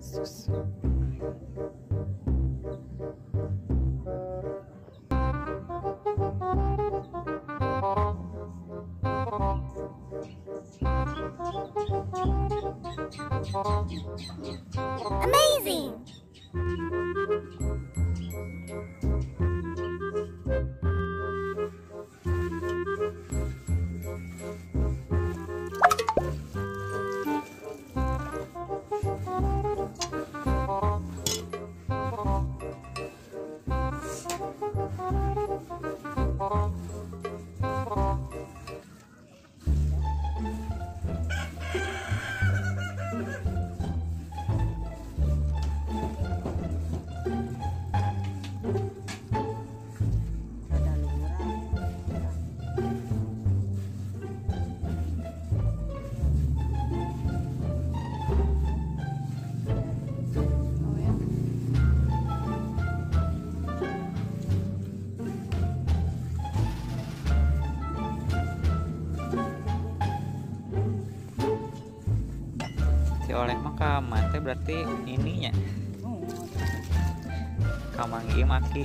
susu Amazing! Teh berarti ininya. Oh. Kamanggi maki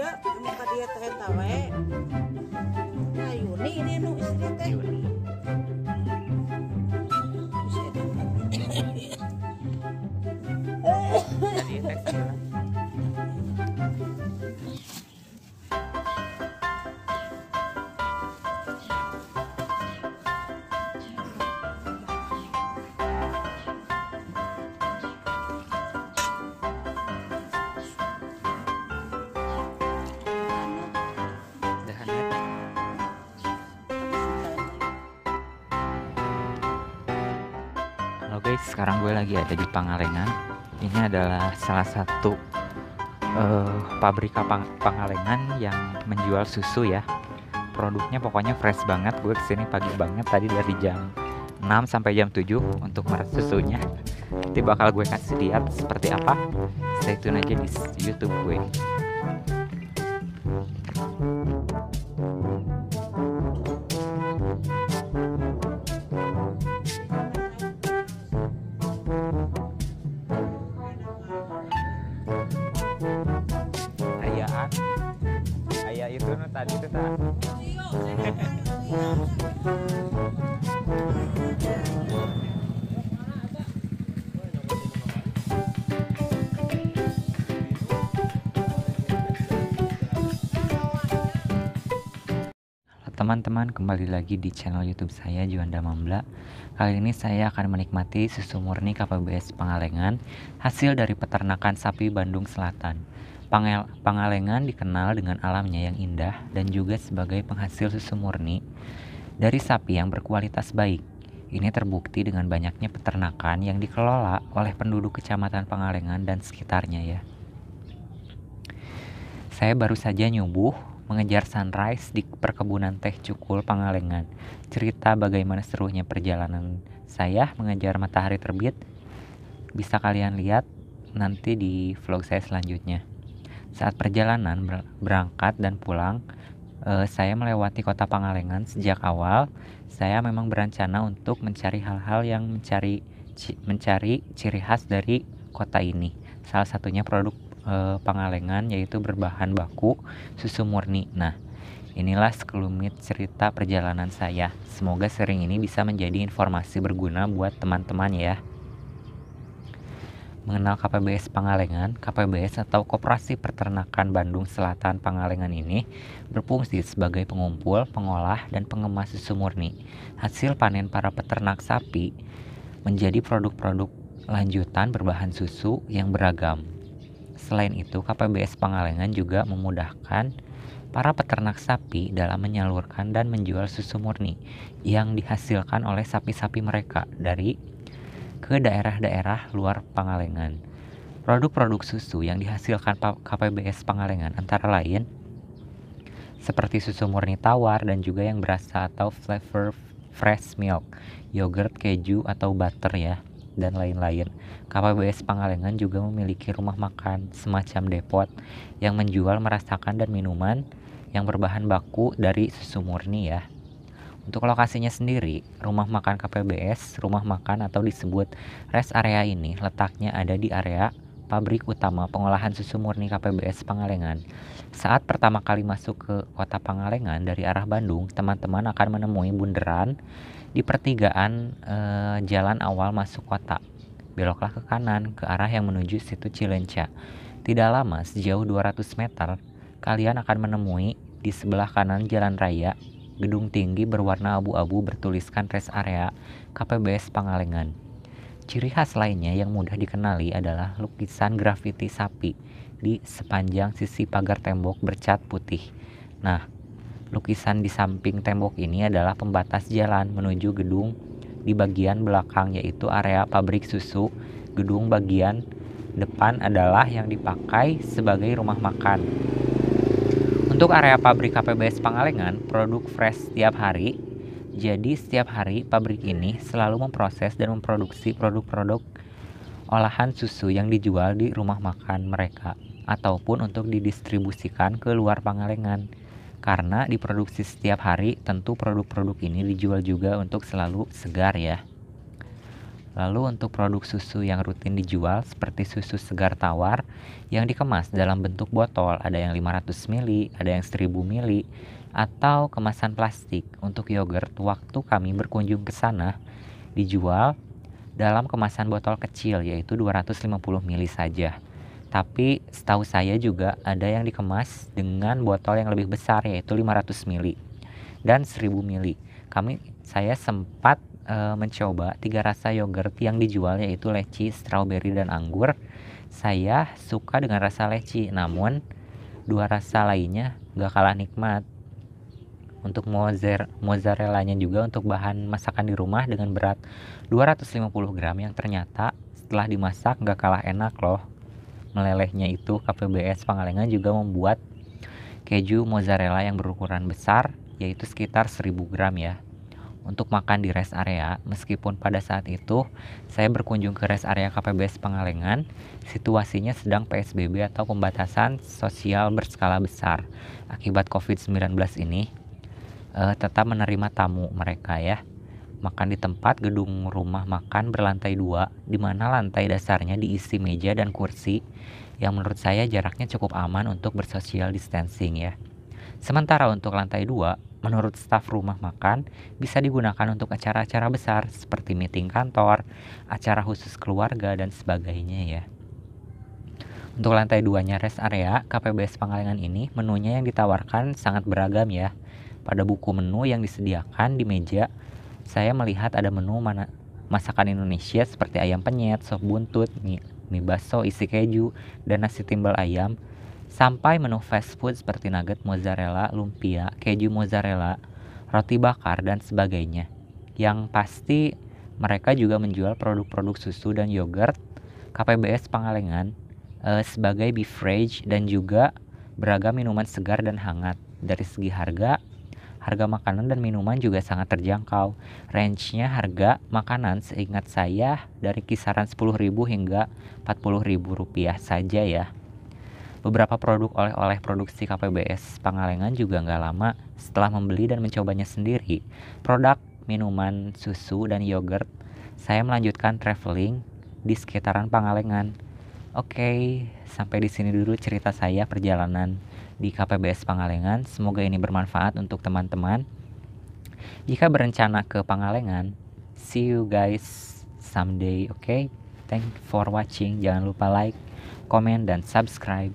dia anu ka dia teh eta wae nah Yuni ini nu istri teh lagi ada di Pangalengan. Ini adalah salah satu eh, pabrika Pang- Pangalengan yang menjual susu ya. Produknya pokoknya fresh banget. Gue ke sini pagi banget tadi dari jam 6 sampai jam 7 untuk meres susunya. Nanti bakal gue kasih lihat seperti apa. Stay tune aja di YouTube gue. Teman-teman, kembali lagi di channel YouTube saya Juanda Mambla. Kali ini saya akan menikmati susu murni KPBS Pangalengan, hasil dari peternakan sapi Bandung Selatan. Pangel- Pangalengan dikenal dengan alamnya yang indah dan juga sebagai penghasil susu murni dari sapi yang berkualitas baik. Ini terbukti dengan banyaknya peternakan yang dikelola oleh penduduk Kecamatan Pangalengan dan sekitarnya ya. Saya baru saja nyubuh mengejar sunrise di perkebunan teh cukul Pangalengan. Cerita bagaimana serunya perjalanan saya mengejar matahari terbit bisa kalian lihat nanti di vlog saya selanjutnya. Saat perjalanan ber- berangkat dan pulang, eh, saya melewati kota Pangalengan sejak awal. Saya memang berencana untuk mencari hal-hal yang mencari mencari ciri khas dari kota ini. Salah satunya produk eh, Pangalengan yaitu berbahan baku susu murni. Nah, inilah sekelumit cerita perjalanan saya. Semoga sering ini bisa menjadi informasi berguna buat teman-teman ya. Mengenal KPBS Pangalengan, KPBS atau Koperasi Peternakan Bandung Selatan Pangalengan ini berfungsi sebagai pengumpul, pengolah, dan pengemas susu murni. Hasil panen para peternak sapi menjadi produk-produk lanjutan berbahan susu yang beragam. Selain itu, KPBS Pangalengan juga memudahkan para peternak sapi dalam menyalurkan dan menjual susu murni yang dihasilkan oleh sapi-sapi mereka dari ke daerah-daerah luar Pangalengan. Produk-produk susu yang dihasilkan KPBS Pangalengan antara lain seperti susu murni tawar dan juga yang berasa atau flavor fresh milk, yogurt, keju atau butter ya, dan lain-lain. KPBS Pangalengan juga memiliki rumah makan semacam depot yang menjual merasakan dan minuman yang berbahan baku dari susu murni ya. Untuk lokasinya sendiri, rumah makan KPBS, rumah makan atau disebut rest area ini letaknya ada di area pabrik utama pengolahan susu murni KPBS Pangalengan. Saat pertama kali masuk ke kota Pangalengan dari arah Bandung, teman-teman akan menemui bundaran di pertigaan eh, jalan awal masuk kota. Beloklah ke kanan ke arah yang menuju situ Cilenca. Tidak lama, sejauh 200 meter, kalian akan menemui di sebelah kanan jalan raya gedung tinggi berwarna abu-abu bertuliskan rest area KPBS Pangalengan. Ciri khas lainnya yang mudah dikenali adalah lukisan grafiti sapi di sepanjang sisi pagar tembok bercat putih. Nah, lukisan di samping tembok ini adalah pembatas jalan menuju gedung di bagian belakang yaitu area pabrik susu. Gedung bagian depan adalah yang dipakai sebagai rumah makan. Untuk area pabrik KPBS Pangalengan, produk fresh setiap hari jadi setiap hari pabrik ini selalu memproses dan memproduksi produk-produk olahan susu yang dijual di rumah makan mereka ataupun untuk didistribusikan ke luar Pangalengan. Karena diproduksi setiap hari, tentu produk-produk ini dijual juga untuk selalu segar ya. Lalu untuk produk susu yang rutin dijual seperti susu segar tawar yang dikemas dalam bentuk botol, ada yang 500 ml, ada yang 1000 ml, atau kemasan plastik untuk yogurt waktu kami berkunjung ke sana dijual dalam kemasan botol kecil yaitu 250 ml saja. Tapi setahu saya juga ada yang dikemas dengan botol yang lebih besar yaitu 500 ml dan 1000 ml. Kami saya sempat e, mencoba tiga rasa yogurt yang dijual yaitu leci, strawberry dan anggur. Saya suka dengan rasa leci, namun dua rasa lainnya gak kalah nikmat untuk mozzarellanya juga untuk bahan masakan di rumah dengan berat 250 gram yang ternyata setelah dimasak gak kalah enak loh melelehnya itu KPBS Pangalengan juga membuat keju mozzarella yang berukuran besar yaitu sekitar 1000 gram ya untuk makan di rest area meskipun pada saat itu saya berkunjung ke rest area KPBS Pangalengan situasinya sedang PSBB atau pembatasan sosial berskala besar akibat COVID-19 ini uh, tetap menerima tamu mereka ya. Makan di tempat gedung rumah makan berlantai dua, di mana lantai dasarnya diisi meja dan kursi yang menurut saya jaraknya cukup aman untuk bersosial distancing ya. Sementara untuk lantai dua, menurut staf rumah makan bisa digunakan untuk acara-acara besar seperti meeting kantor, acara khusus keluarga dan sebagainya ya. Untuk lantai duanya rest area, KPBS Pangalengan ini menunya yang ditawarkan sangat beragam ya. Pada buku menu yang disediakan di meja, saya melihat ada menu mana masakan Indonesia seperti ayam penyet, sop buntut, mie, mie baso isi keju, dan nasi timbal ayam, sampai menu fast food seperti nugget mozzarella, lumpia, keju mozzarella, roti bakar, dan sebagainya. Yang pasti mereka juga menjual produk-produk susu dan yogurt KPBS Pangalengan eh, sebagai beverage dan juga beragam minuman segar dan hangat. Dari segi harga, Harga makanan dan minuman juga sangat terjangkau. Range-nya harga makanan seingat saya dari kisaran 10.000 hingga 40.000 rupiah saja ya. Beberapa produk oleh-oleh produksi KPBS Pangalengan juga nggak lama setelah membeli dan mencobanya sendiri. Produk minuman, susu, dan yogurt, saya melanjutkan traveling di sekitaran Pangalengan. Oke, sampai di sini dulu cerita saya perjalanan di KPBS Pangalengan. Semoga ini bermanfaat untuk teman-teman. Jika berencana ke Pangalengan, see you guys someday, oke? Okay? Thank for watching. Jangan lupa like, comment, dan subscribe.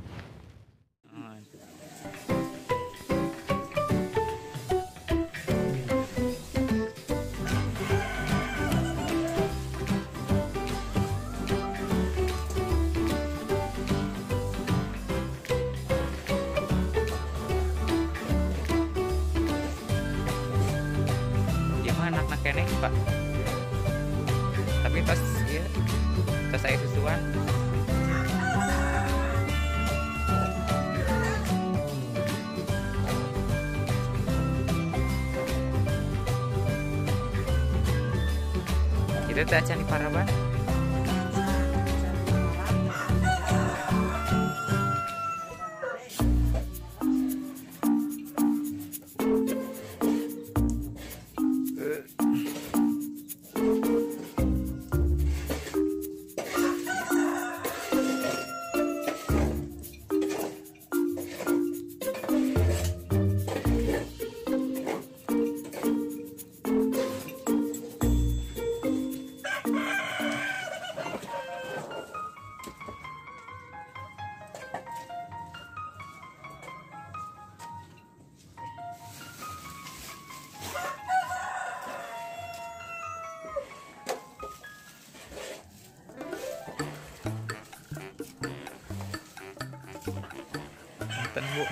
Punten, Bu.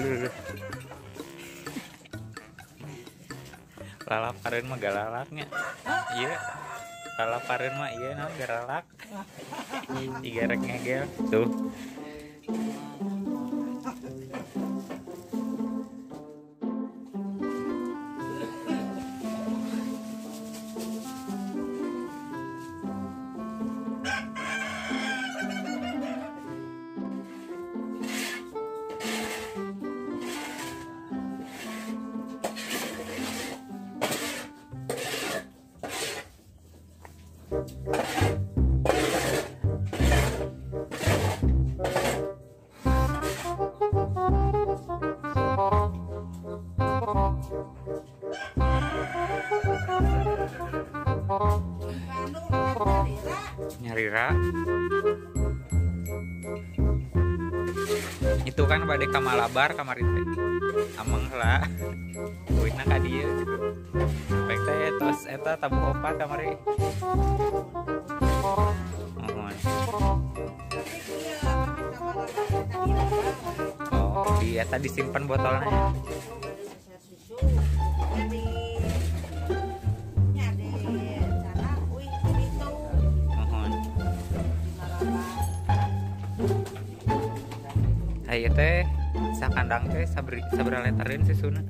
Aduh, aduh. Lalapareun mah galalaknya. Iya. Lalapareun mah iya naon galalak. Iga rek ngegel. Tuh. Nyarira. Itu kan pada kamalabar kamar itu. Amang lah. Kuitna ka dieu gitu. Baik teh terus eta tabu opat kamari. Mohon. Oh, di eta disimpan botolnya. Ayo teh sakandang teh sabri sabra leterin si Suna.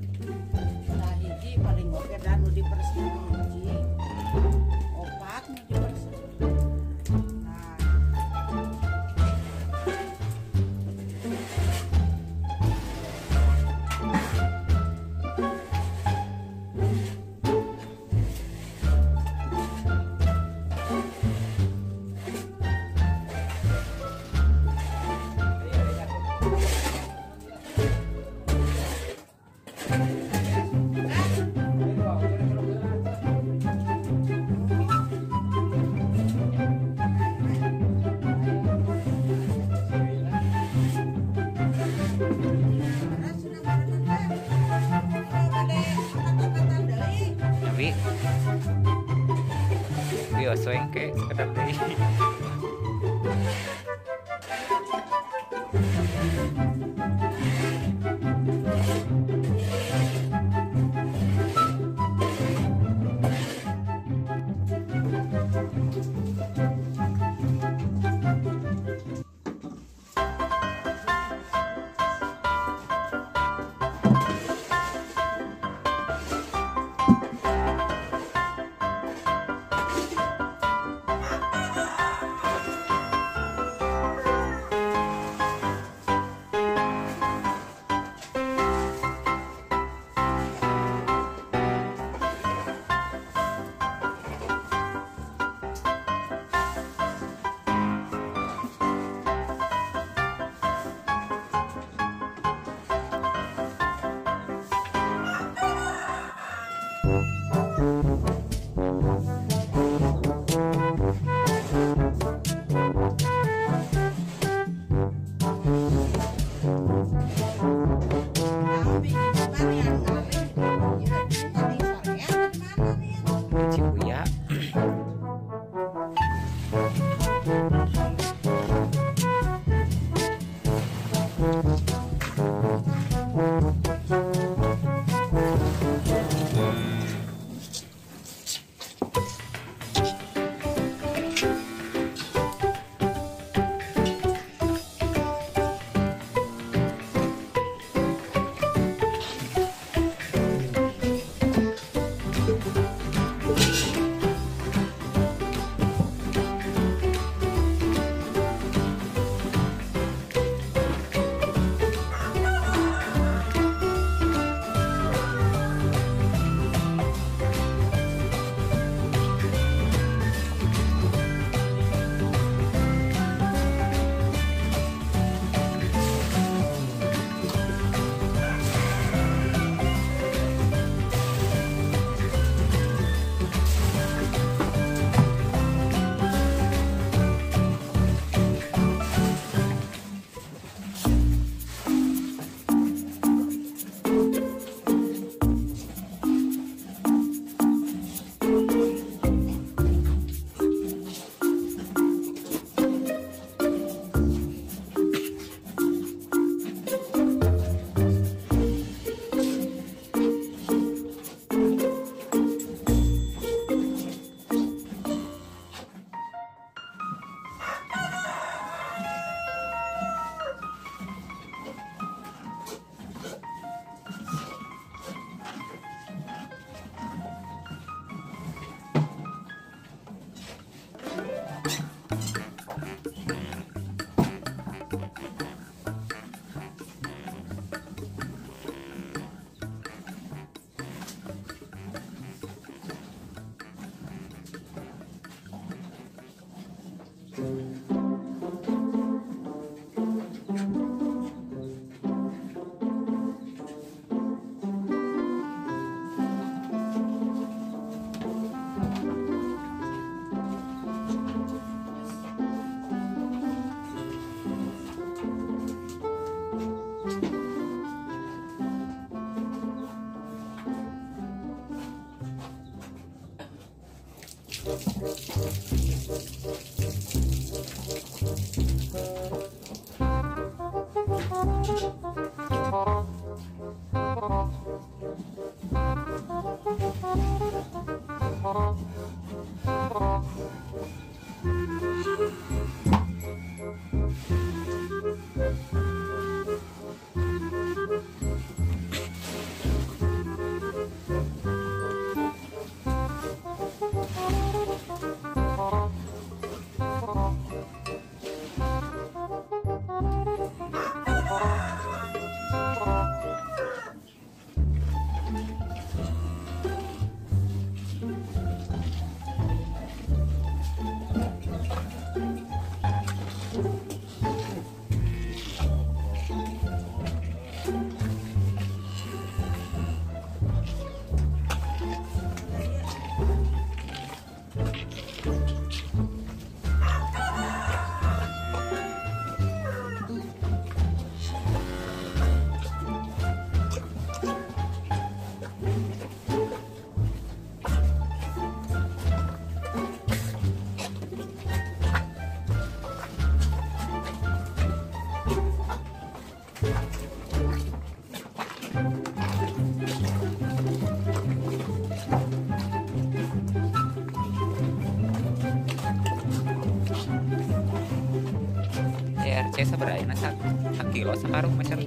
ERC seberapa sak sak kilo sekarung macam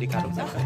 di karung seberapa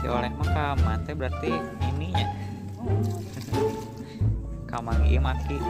si oleh mah kaman teh berarti ininya. Kamang ieu maki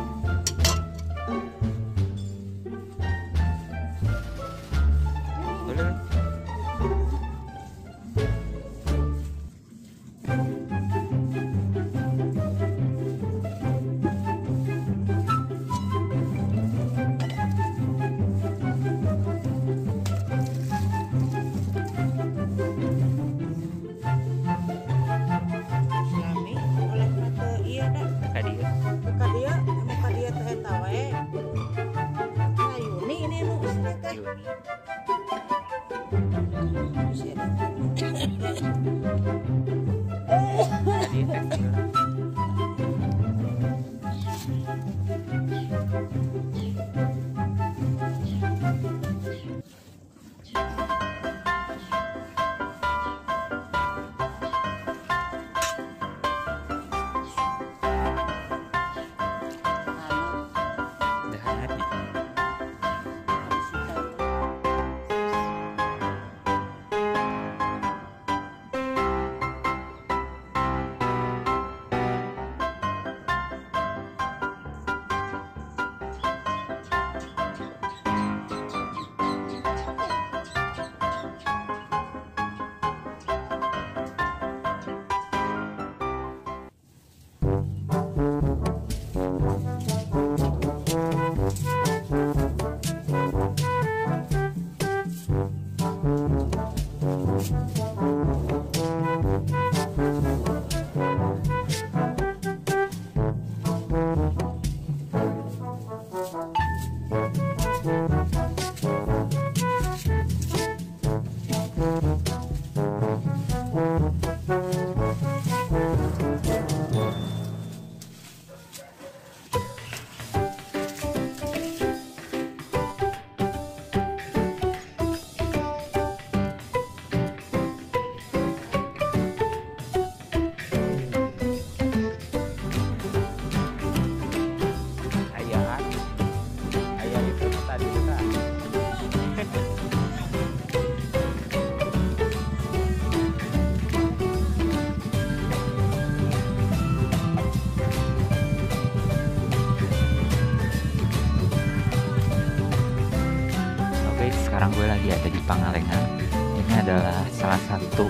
Sekarang gue lagi ada di Pangalengan. Ini adalah salah satu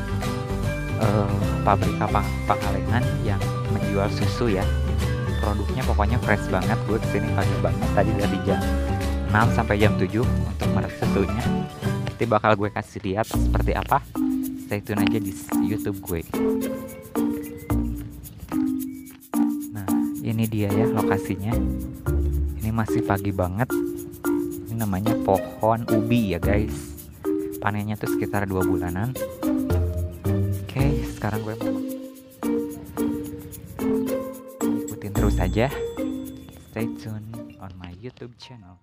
eh, pabrik apa Pangalengan yang menjual susu ya. Produknya pokoknya fresh banget. Gue ke sini pagi banget tadi dari jam 6 sampai jam 7 untuk merek susunya. Nanti bakal gue kasih lihat seperti apa. stay tune aja di YouTube gue. Nah, ini dia ya lokasinya. Ini masih pagi banget. Namanya pohon ubi ya guys. Panennya tuh sekitar dua bulanan. Oke, sekarang gue mau ikutin terus aja. Stay tune on my YouTube channel.